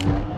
you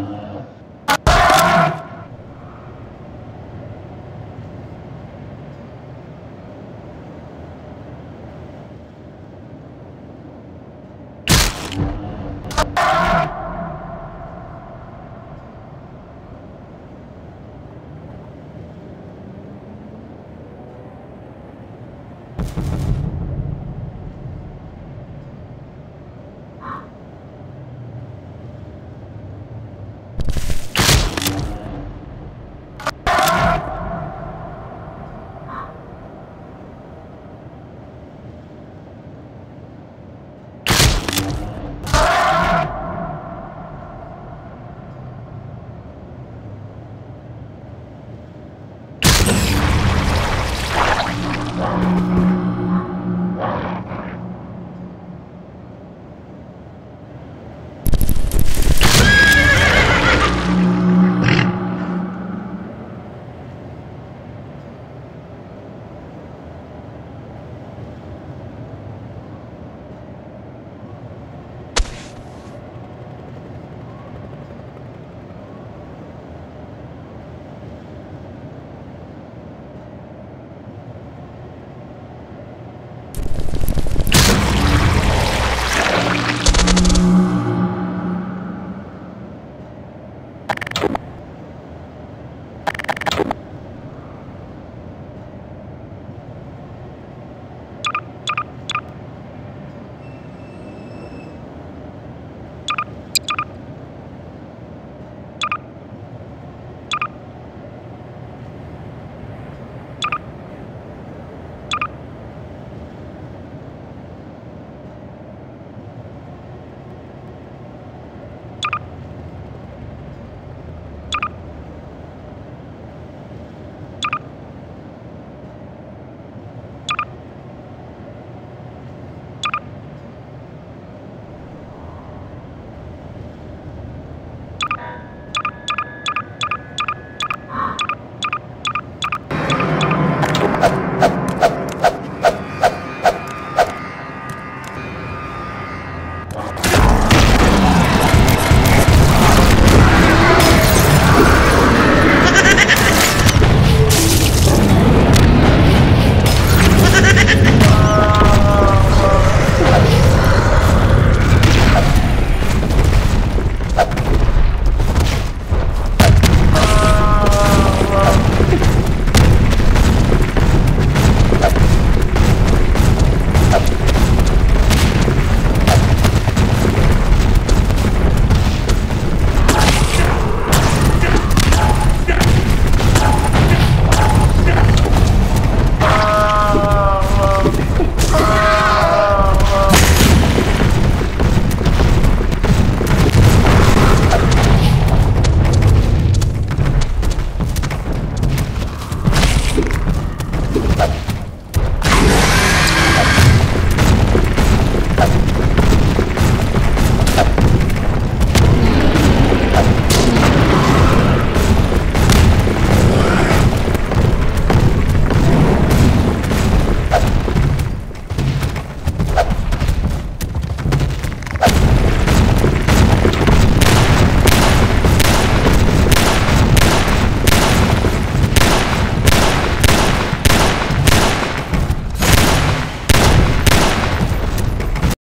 you.